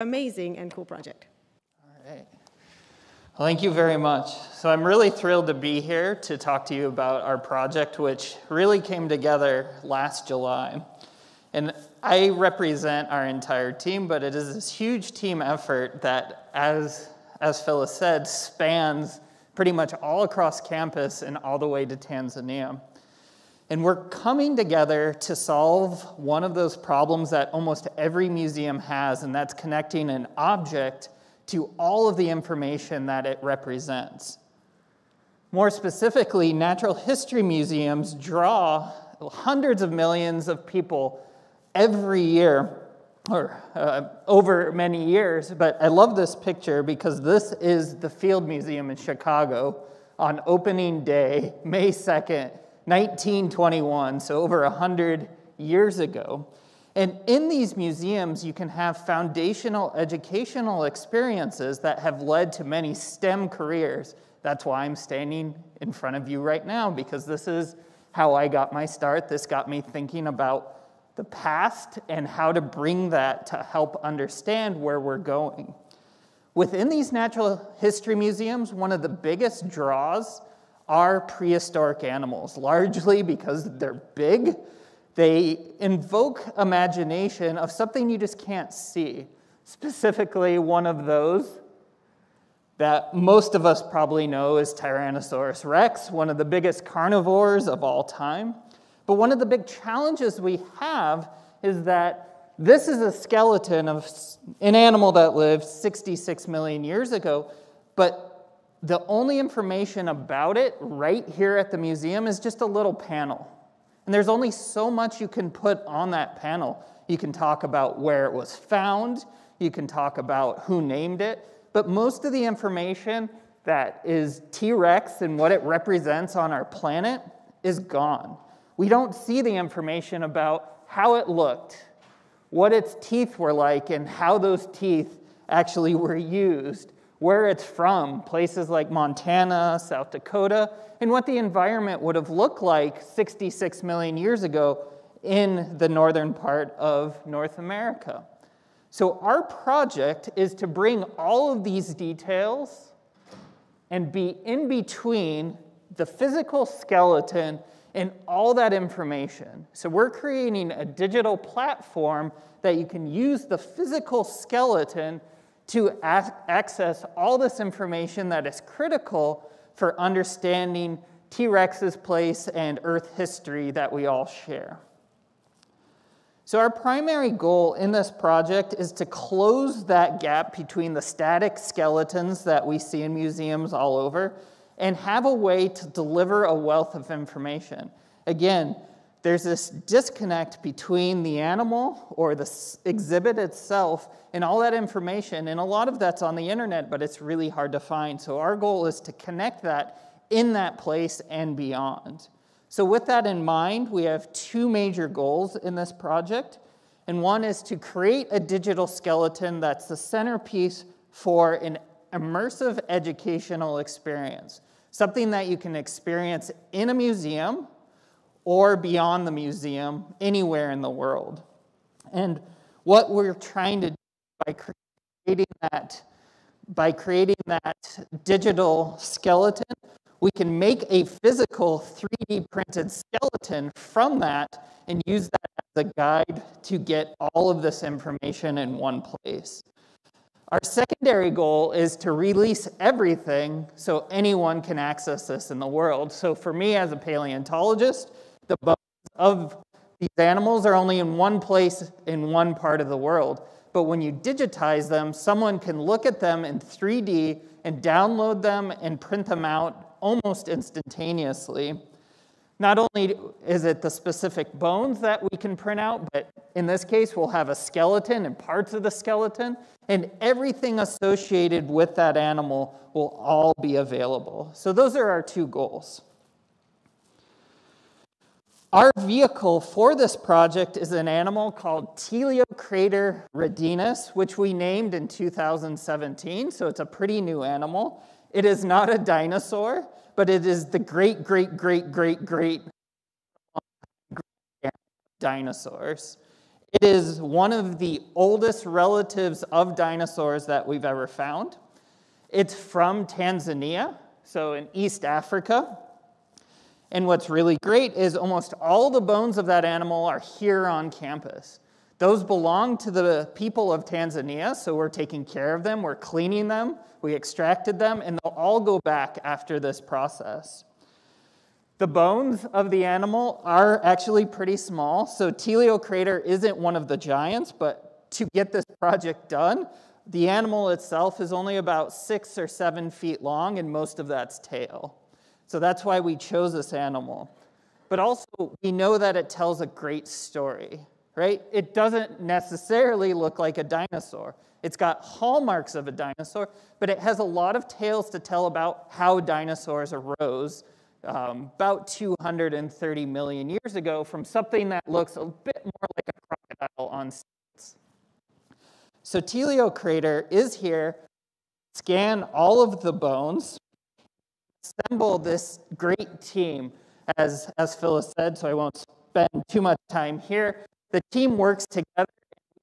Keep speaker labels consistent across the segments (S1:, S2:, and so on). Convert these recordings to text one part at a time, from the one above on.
S1: amazing and cool project.
S2: All right. Well, thank you very much. So I'm really thrilled to be here to talk to you about our project, which really came together last July. And I represent our entire team, but it is this huge team effort that, as, as Phyllis said, spans pretty much all across campus and all the way to Tanzania. And we're coming together to solve one of those problems that almost every museum has, and that's connecting an object to all of the information that it represents. More specifically, natural history museums draw hundreds of millions of people every year or uh, over many years. But I love this picture because this is the Field Museum in Chicago on opening day, May 2nd, 1921, so over 100 years ago. And in these museums, you can have foundational educational experiences that have led to many STEM careers. That's why I'm standing in front of you right now, because this is how I got my start. This got me thinking about the past and how to bring that to help understand where we're going. Within these natural history museums, one of the biggest draws are prehistoric animals, largely because they're big. They invoke imagination of something you just can't see. Specifically, one of those that most of us probably know is Tyrannosaurus rex, one of the biggest carnivores of all time. But one of the big challenges we have is that this is a skeleton of an animal that lived 66 million years ago, but the only information about it right here at the museum is just a little panel. And there's only so much you can put on that panel. You can talk about where it was found, you can talk about who named it, but most of the information that is T Rex and what it represents on our planet is gone. We don't see the information about how it looked, what its teeth were like, and how those teeth actually were used where it's from, places like Montana, South Dakota, and what the environment would have looked like 66 million years ago in the northern part of North America. So, our project is to bring all of these details and be in between the physical skeleton and all that information. So, we're creating a digital platform that you can use the physical skeleton to access all this information that is critical for understanding T Rex's place and Earth history that we all share. So, our primary goal in this project is to close that gap between the static skeletons that we see in museums all over and have a way to deliver a wealth of information. Again, there's this disconnect between the animal or the exhibit itself and all that information. And a lot of that's on the internet, but it's really hard to find. So our goal is to connect that in that place and beyond. So, with that in mind, we have two major goals in this project. And one is to create a digital skeleton that's the centerpiece for an immersive educational experience, something that you can experience in a museum or beyond the museum anywhere in the world. And what we're trying to do by creating that by creating that digital skeleton, we can make a physical 3D printed skeleton from that and use that as a guide to get all of this information in one place. Our secondary goal is to release everything so anyone can access this in the world. So, for me as a paleontologist, the bones of these animals are only in one place in one part of the world. But when you digitize them, someone can look at them in 3D and download them and print them out almost instantaneously. Not only is it the specific bones that we can print out, but in this case, we'll have a skeleton and parts of the skeleton, and everything associated with that animal will all be available. So, those are our two goals. Our vehicle for this project is an animal called Teleocrater rhadinus, which we named in 2017, so it's a pretty new animal. It is not a dinosaur, but it is the great, great, great, great, great dinosaurs. It is one of the oldest relatives of dinosaurs that we've ever found. It's from Tanzania, so in East Africa. And what's really great is almost all the bones of that animal are here on campus. Those belong to the people of Tanzania, so we're taking care of them, we're cleaning them, we extracted them, and they'll all go back after this process. The bones of the animal are actually pretty small, so Teleocrater isn't one of the giants, but to get this project done, the animal itself is only about six or seven feet long, and most of that's tail. So that's why we chose this animal. But also, we know that it tells a great story, right? It doesn't necessarily look like a dinosaur. It's got hallmarks of a dinosaur, but it has a lot of tales to tell about how dinosaurs arose um, about 230 million years ago from something that looks a bit more like a crocodile on stilts. So Teleocrater is here, scan all of the bones, assemble this great team, as, as Phyllis said, so I won't spend too much time here. The team works together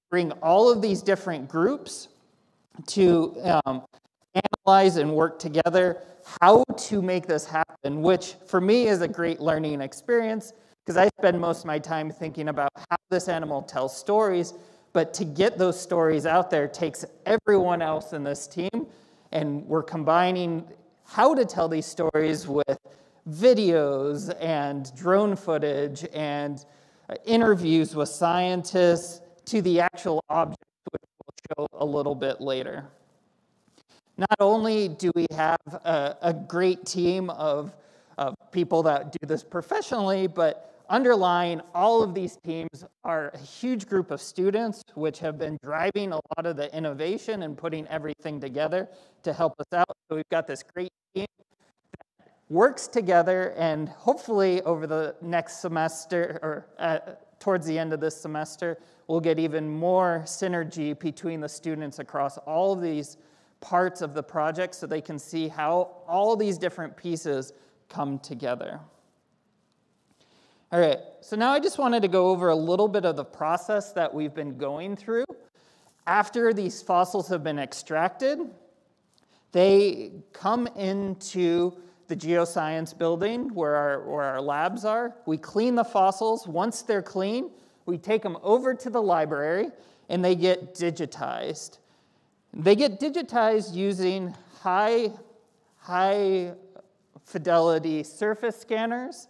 S2: bring all of these different groups to um, analyze and work together how to make this happen, which for me is a great learning experience because I spend most of my time thinking about how this animal tells stories. But to get those stories out there takes everyone else in this team. And we're combining how to tell these stories with videos and drone footage and uh, interviews with scientists to the actual object, which we'll show a little bit later. Not only do we have a, a great team of, of people that do this professionally, but underlying all of these teams are a huge group of students which have been driving a lot of the innovation and putting everything together to help us out. So we've got this great team that works together and hopefully over the next semester or uh, towards the end of this semester, we'll get even more synergy between the students across all of these parts of the project so they can see how all these different pieces come together. All right, so now I just wanted to go over a little bit of the process that we've been going through. After these fossils have been extracted, they come into the geoscience building where our, where our labs are. We clean the fossils. Once they're clean, we take them over to the library and they get digitized. They get digitized using high, high fidelity surface scanners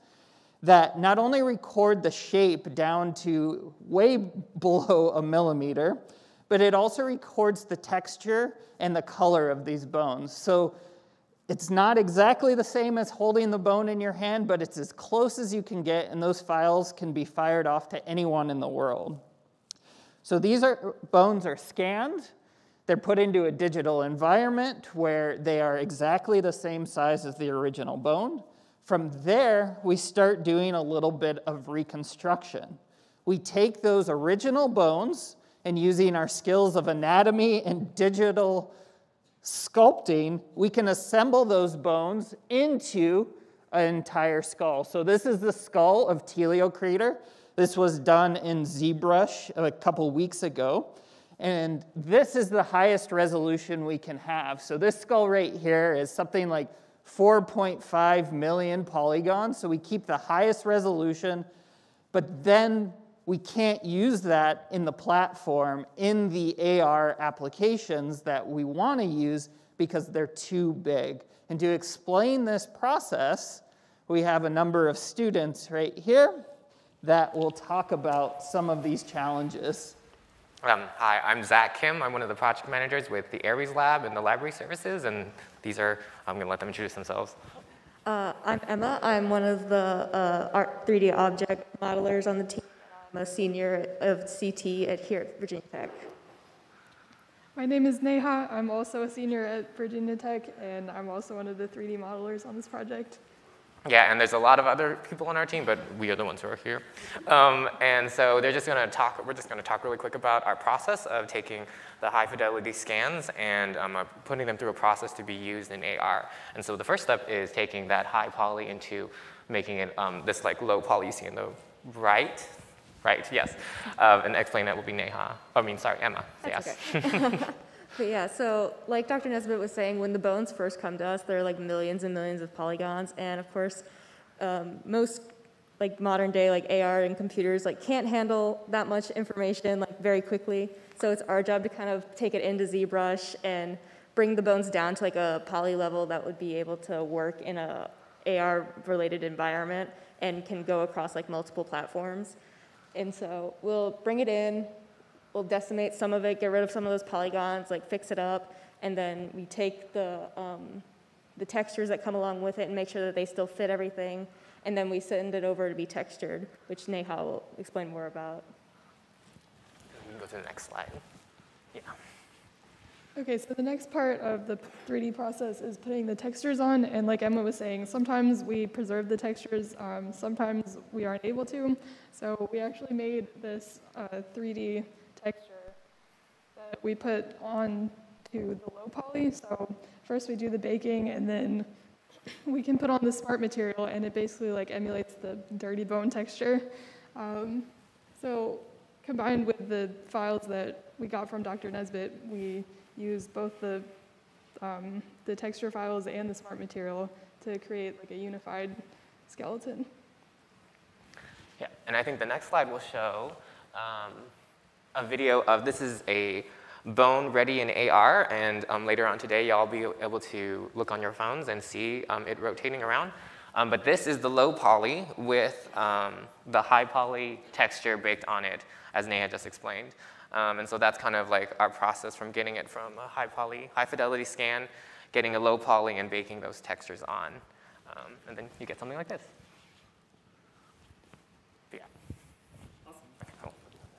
S2: that not only record the shape down to way below a millimeter, but it also records the texture and the color of these bones. So it's not exactly the same as holding the bone in your hand, but it's as close as you can get, and those files can be fired off to anyone in the world. So these are, bones are scanned, they're put into a digital environment where they are exactly the same size as the original bone. From there, we start doing a little bit of reconstruction. We take those original bones and using our skills of anatomy and digital sculpting, we can assemble those bones into an entire skull. So this is the skull of Teleocrater. This was done in ZBrush a couple weeks ago. And this is the highest resolution we can have. So this skull right here is something like 4.5 million polygons. So we keep the highest resolution, but then we can't use that in the platform in the AR applications that we want to use because they're too big. And to explain this process, we have a number of students right here that will talk about some of these challenges.
S1: Um, hi, I'm Zach Kim. I'm one of the project managers with the Aries Lab and the library services, and these are, I'm going to let them introduce themselves.
S3: Uh, I'm Emma. I'm one of the uh, art 3D object modelers on the team. I'm a senior of CT at here at Virginia Tech.
S4: My name is Neha. I'm also a senior at Virginia Tech, and I'm also one of the 3D modelers on this project.
S1: Yeah, and there's a lot of other people on our team, but we are the ones who are here. Um, and so they're just gonna talk, we're just gonna talk really quick about our process of taking the high fidelity scans and um, uh, putting them through a process to be used in AR. And so the first step is taking that high poly into making it um, this like low poly you see in the right. Right, yes. Uh, and explain that will be Neha. I mean, sorry, Emma.
S3: That's
S1: yes.
S3: okay. But yeah, so like Dr. Nesbitt was saying, when the bones first come to us, there are like millions and millions of polygons, and of course, um, most like modern day like AR and computers like can't handle that much information like very quickly. So it's our job to kind of take it into ZBrush and bring the bones down to like a poly level that would be able to work in a AR related environment and can go across like multiple platforms. And so we'll bring it in, we'll decimate some of it, get rid of some of those polygons, like fix it up, and then we take the, um, the textures that come along with it and make sure that they still fit everything, and then we send it over to be textured, which Neha will explain more about.
S1: We can go to the next slide. Yeah.
S4: Okay, so the next part of the 3D process is putting the textures on, and like Emma was saying, sometimes we preserve the textures, um, sometimes we aren't able to. So we actually made this uh, 3D texture that we put on to the low poly. So first we do the baking, and then we can put on the smart material, and it basically like emulates the dirty bone texture. Um, so combined with the files that we got from Dr. Nesbitt, we use both the, um, the texture files and the smart material to create like a unified skeleton.
S1: Yeah, and I think the next slide will show um, a video of this is a bone ready in AR, and um, later on today, y'all be able to look on your phones and see um, it rotating around. Um, but this is the low poly with um, the high poly texture baked on it, as Neha just explained. Um, and so that's kind of like our process from getting it from a high poly, high fidelity scan, getting a low poly and baking those textures on. Um, and then you get something like this. But yeah. Okay, cool.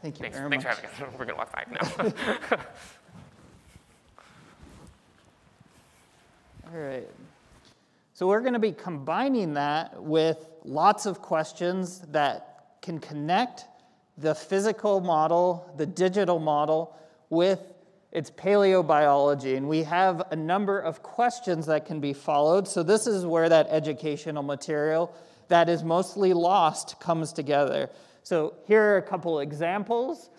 S2: Thank you
S1: Thanks,
S2: very
S1: thanks
S2: much.
S1: for having us. We're gonna walk back now.
S2: All right. So we're going to be combining that with lots of questions that can connect the physical model, the digital model, with its paleobiology. And we have a number of questions that can be followed. So this is where that educational material that is mostly lost comes together. So here are a couple examples.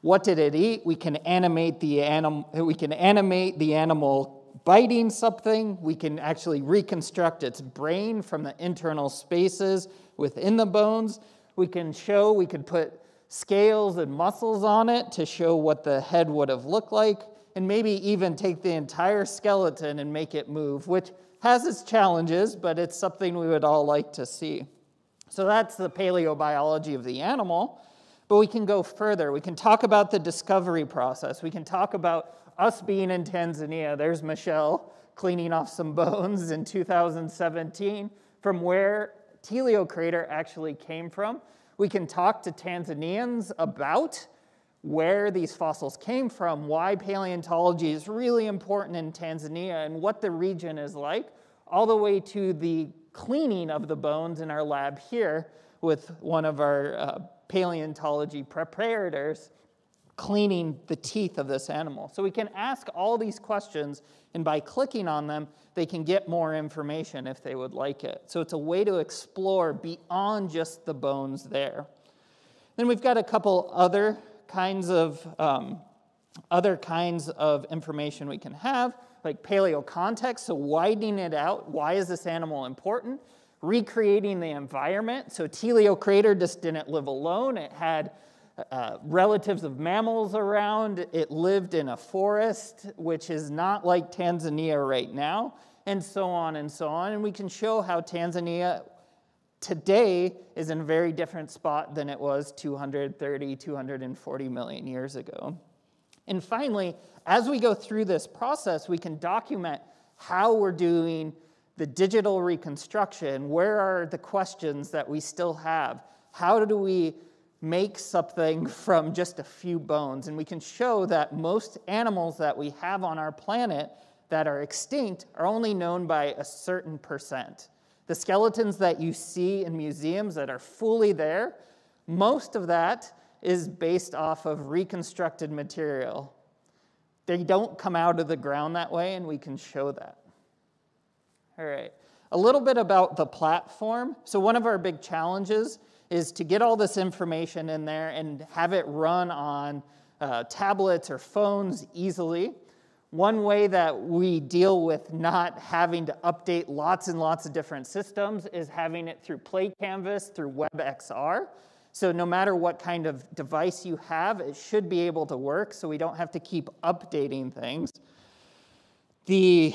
S2: What did it eat? We can animate the animal. We can animate the animal biting something. We can actually reconstruct its brain from the internal spaces within the bones. We can show. We could put scales and muscles on it to show what the head would have looked like, and maybe even take the entire skeleton and make it move, which has its challenges, but it's something we would all like to see. So that's the paleobiology of the animal. But we can go further. We can talk about the discovery process. We can talk about us being in Tanzania. There's Michelle cleaning off some bones in 2017 from where Teleocrater actually came from. We can talk to Tanzanians about where these fossils came from, why paleontology is really important in Tanzania, and what the region is like, all the way to the cleaning of the bones in our lab here with one of our uh, paleontology preparators cleaning the teeth of this animal. So we can ask all these questions, and by clicking on them, they can get more information if they would like it. So it's a way to explore beyond just the bones there. Then we've got a couple other kinds of um, other kinds of information we can have, like paleo context, so widening it out. Why is this animal important? Recreating the environment. So Teleocrater just didn't live alone. It had uh, relatives of mammals around. It lived in a forest, which is not like Tanzania right now, and so on and so on. And we can show how Tanzania today is in a very different spot than it was 230, 240 million years ago. And finally, as we go through this process, we can document how we're doing the digital reconstruction. Where are the questions that we still have? How do we make something from just a few bones? And we can show that most animals that we have on our planet that are extinct are only known by a certain percent. The skeletons that you see in museums that are fully there, most of that is based off of reconstructed material. They don't come out of the ground that way, and we can show that. All right. A little bit about the platform. So, one of our big challenges is to get all this information in there and have it run on uh, tablets or phones easily. One way that we deal with not having to update lots and lots of different systems is having it through PlayCanvas, through WebXR. So no matter what kind of device you have, it should be able to work so we don't have to keep updating things. The,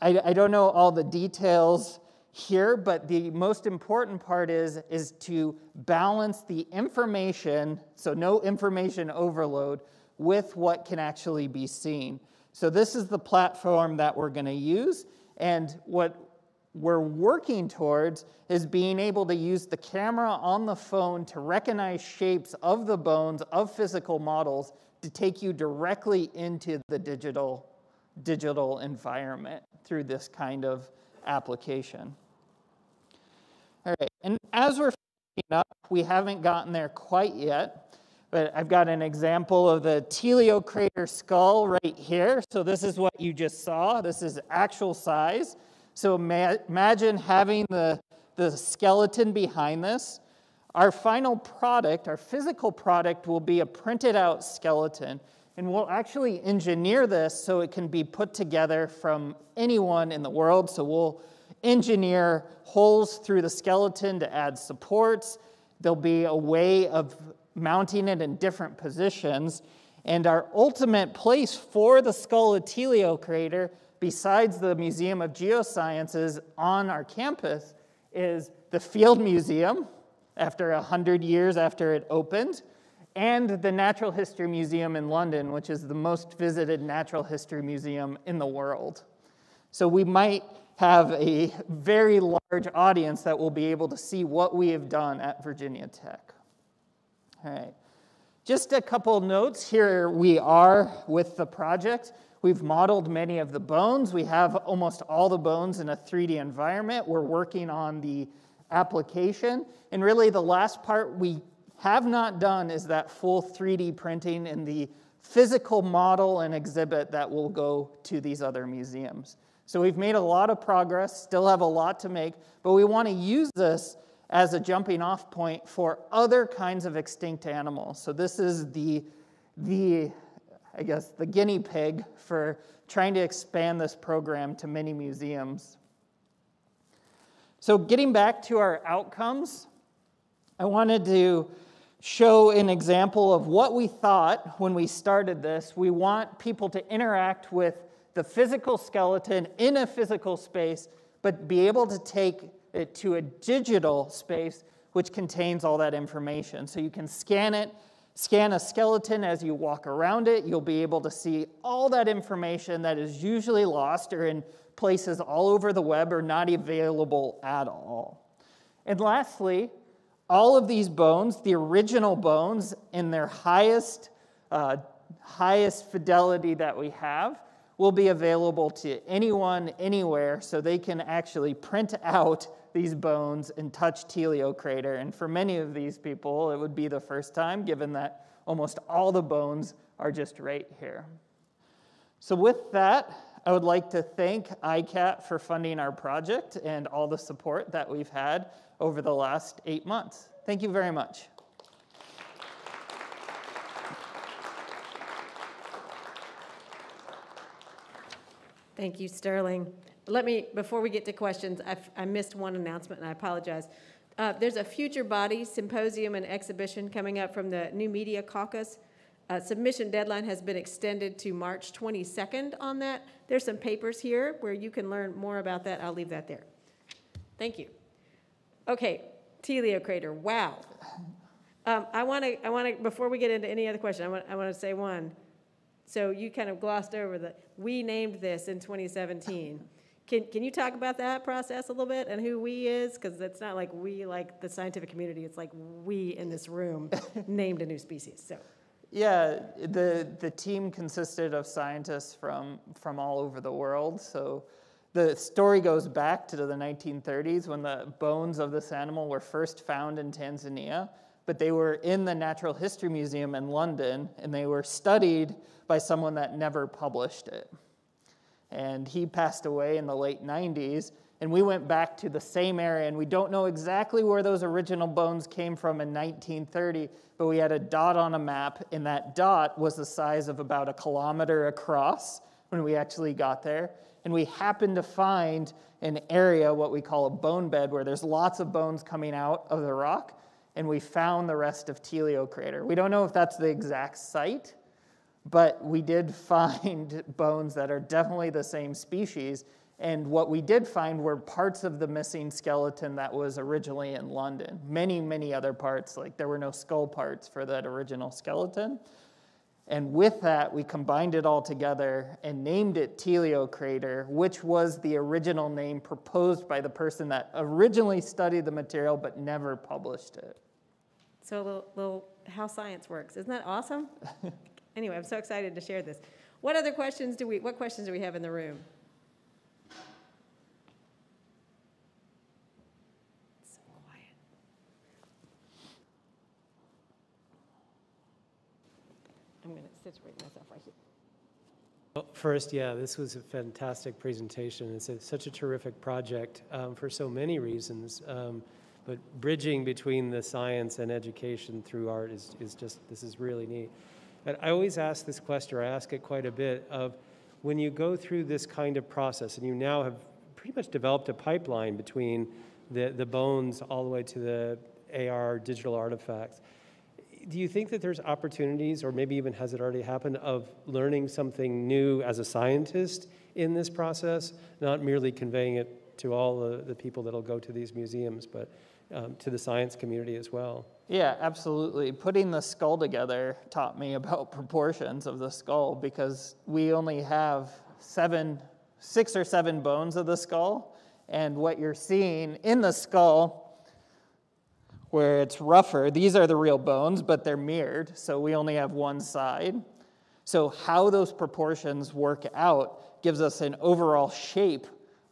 S2: I, I don't know all the details here, but the most important part is, is to balance the information, so no information overload, with what can actually be seen. So this is the platform that we're going to use, and what we're working towards is being able to use the camera on the phone to recognize shapes of the bones of physical models to take you directly into the digital, digital environment through this kind of application. All right, and as we're up, we haven't gotten there quite yet, but I've got an example of the Teleocrater skull right here. So this is what you just saw. This is actual size. So imagine having the, the skeleton behind this. Our final product, our physical product, will be a printed out skeleton. And we'll actually engineer this so it can be put together from anyone in the world. So we'll engineer holes through the skeleton to add supports. There'll be a way of mounting it in different positions. And our ultimate place for the skull of Teleocrater besides the Museum of Geosciences on our campus, is the Field Museum, after 100 years after it opened, and the Natural History Museum in London, which is the most visited natural history museum in the world. So we might have a very large audience that will be able to see what we have done at Virginia Tech. All right. Just a couple notes. Here we are with the project. We've modeled many of the bones. We have almost all the bones in a 3D environment. We're working on the application. And really, the last part we have not done is that full 3D printing in the physical model and exhibit that will go to these other museums. So we've made a lot of progress, still have a lot to make, but we want to use this as a jumping off point for other kinds of extinct animals. So this is the, the I guess, the guinea pig for trying to expand this program to many museums. So, getting back to our outcomes, I wanted to show an example of what we thought when we started this. We want people to interact with the physical skeleton in a physical space, but be able to take it to a digital space which contains all that information. So you can scan it Scan a skeleton as you walk around it. You'll be able to see all that information that is usually lost or in places all over the web or not available at all. And lastly, all of these bones, the original bones in their highest, uh, highest fidelity that we have, will be available to anyone, anywhere, so they can actually print out these bones and touch Teleocrater. And for many of these people, it would be the first time, given that almost all the bones are just right here. So, with that, I would like to thank ICAT for funding our project and all the support that we've had over the last eight months. Thank you very much.
S5: Thank you, Sterling. Let me, before we get to questions, I, I missed one announcement and I apologize. Uh, there's a future body symposium and exhibition coming up from the New Media Caucus. Uh, submission deadline has been extended to March 22nd on that. There's some papers here where you can learn more about that. I'll leave that there. Thank you. Okay, Teleocrater. Wow. Um, I want to. I want to. Before we get into any other question, I want. I want to say one. So you kind of glossed over that we named this in 2017. Can, can you talk about that process a little bit and who we is? Because it's not like we, like the scientific community, it's like we in this room named a new species. So.
S2: Yeah, the, the team consisted of scientists from, from all over the world. So the story goes back to the 1930s when the bones of this animal were first found in Tanzania, but they were in the Natural History Museum in London and they were studied by someone that never published it and he passed away in the late 90s. And we went back to the same area, and we don't know exactly where those original bones came from in 1930, but we had a dot on a map, and that dot was the size of about a kilometer across when we actually got there. And we happened to find an area, what we call a bone bed, where there's lots of bones coming out of the rock, and we found the rest of Teleocrater. We don't know if that's the exact site, but we did find bones that are definitely the same species and what we did find were parts of the missing skeleton that was originally in London. Many, many other parts, like there were no skull parts for that original skeleton. And with that, we combined it all together and named it Teleocrater, which was the original name proposed by the person that originally studied the material but never published it.
S5: So a little, little how science works. Isn't that awesome? anyway, I'm so excited to share this. What other questions do we, what questions do we have in the room? I'm going to myself right here.
S6: First, yeah, this was a fantastic presentation. It's a, such a terrific project um, for so many reasons. Um, but bridging between the science and education through art is, is just, this is really neat. But I always ask this question, or I ask it quite a bit, of when you go through this kind of process, and you now have pretty much developed a pipeline between the, the bones all the way to the AR digital artifacts, do you think that there's opportunities, or maybe even has it already happened, of learning something new as a scientist in this process, not merely conveying it to all the, the people that'll go to these museums, but um, to the science community as well?
S2: Yeah, absolutely. Putting the skull together taught me about proportions of the skull because we only have seven, six or seven bones of the skull, and what you're seeing in the skull where it's rougher. These are the real bones, but they're mirrored, so we only have one side. So, how those proportions work out gives us an overall shape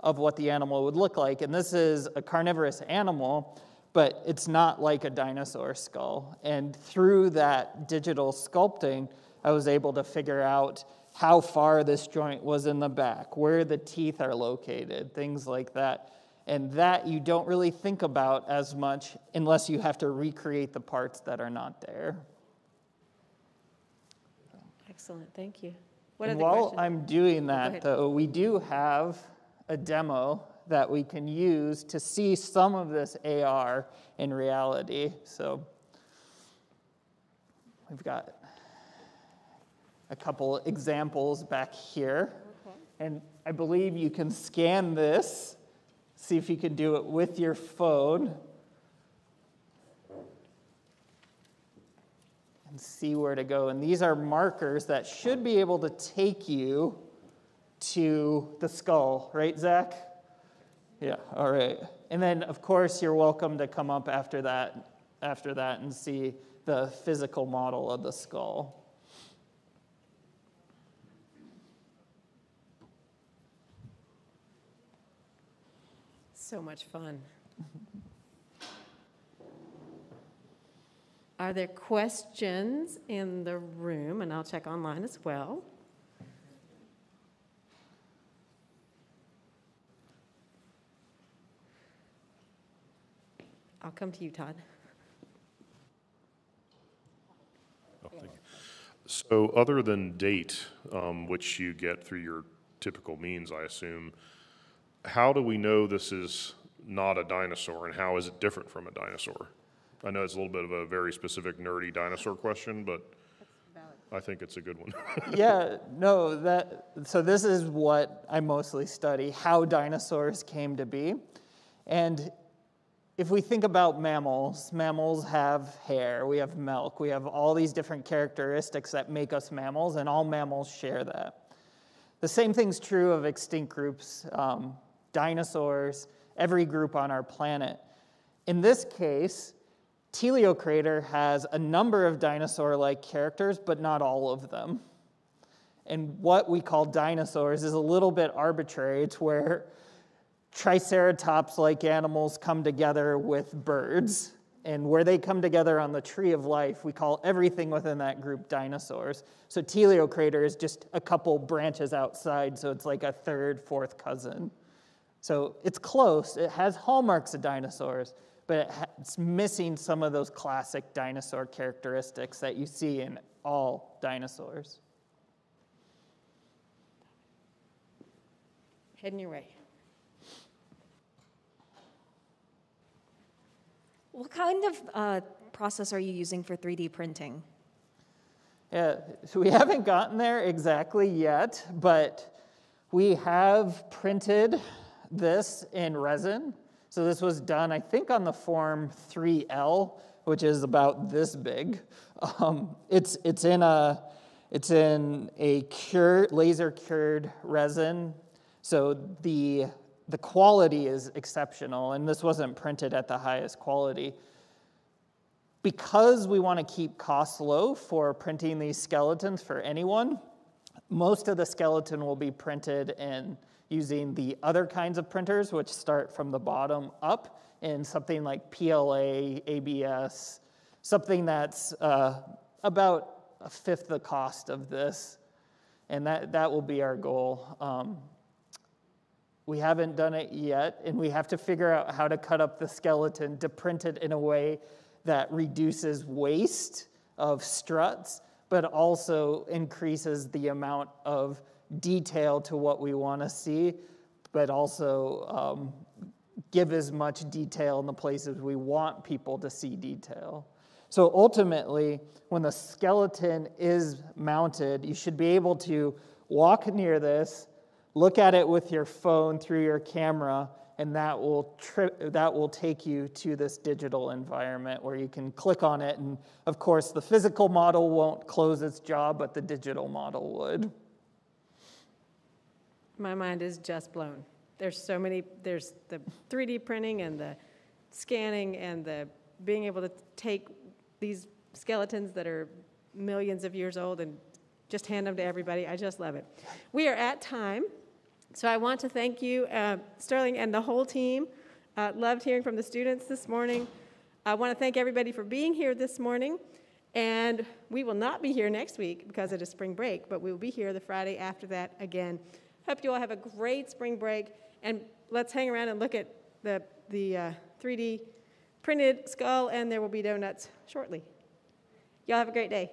S2: of what the animal would look like. And this is a carnivorous animal, but it's not like a dinosaur skull. And through that digital sculpting, I was able to figure out how far this joint was in the back, where the teeth are located, things like that. And that you don't really think about as much unless you have to recreate the parts that are not there.
S5: Excellent, thank you. What
S2: and while
S5: questions?
S2: I'm doing oh,
S5: ahead.
S2: that, though, we do have a demo that we can use to see some of this AR in reality. So we've got a couple examples back here. And I believe you can scan this See if you can do it with your phone. And see where to go. And these are markers that should be able to take you to the skull, right, Zach? Yeah, all right. And then, of course, you're welcome to come up after that, after that and see the physical model of the skull.
S5: So much fun. Are there questions in the room? And I'll check online as well. Come to you, Todd.
S7: Oh, thank you. So other than date, um, which you get through your typical means, I assume, how do we know this is not a dinosaur and how is it different from a dinosaur? I know it's a little bit of a very specific nerdy dinosaur question, but I think it's a good one.
S2: yeah, no, that so this is what I mostly study, how dinosaurs came to be. And if we think about mammals, mammals have hair, we have milk, we have all these different characteristics that make us mammals, and all mammals share that. The same thing's true of extinct groups, um, dinosaurs, every group on our planet. In this case, Teleocrater has a number of dinosaur like characters, but not all of them. And what we call dinosaurs is a little bit arbitrary. It's where triceratops like animals come together with birds. And where they come together on the tree of life, we call everything within that group dinosaurs. So Teleocrater is just a couple branches outside, so it's like a third, fourth cousin So it's close. It has hallmarks of dinosaurs, but it's missing some of those classic dinosaur characteristics that you see in all dinosaurs.
S5: Heading your way.
S8: What kind of uh, process are you using for 3D printing?
S2: Yeah, so we haven't gotten there exactly yet, but we have printed this in resin. So this was done, I think, on the form 3L, which is about this big. Um, it's, it's in a, it's in a cured, laser cured resin. So the, the quality is exceptional, and this wasn't printed at the highest quality. Because we want to keep costs low for printing these skeletons for anyone, most of the skeleton will be printed in using the other kinds of printers, which start from the bottom up in something like PLA, ABS, something that's uh, about a fifth the cost of this. And that, that will be our goal. Um, we haven't done it yet, and we have to figure out how to cut up the skeleton to print it in a way that reduces waste of struts, but also increases the amount of detail to what we want to see, but also um, give as much detail in the places we want people to see detail. So ultimately, when the skeleton is mounted, you should be able to walk near this, look at it with your phone through your camera, and that will, tri- that will take you to this digital environment where you can click on it. And of course, the physical model won't close its job, but the digital model would.
S5: My mind is just blown. There's so many, there's the 3D printing and the scanning and the being able to take these skeletons that are millions of years old and just hand them to everybody. I just love it. We are at time, so I want to thank you, uh, Sterling, and the whole team. Uh, loved hearing from the students this morning. I want to thank everybody for being here this morning. And we will not be here next week because it is spring break, but we will be here the Friday after that again. Hope you all have a great spring break, and let's hang around and look at the, the uh, 3D printed skull, and there will be donuts shortly. Y'all have a great day.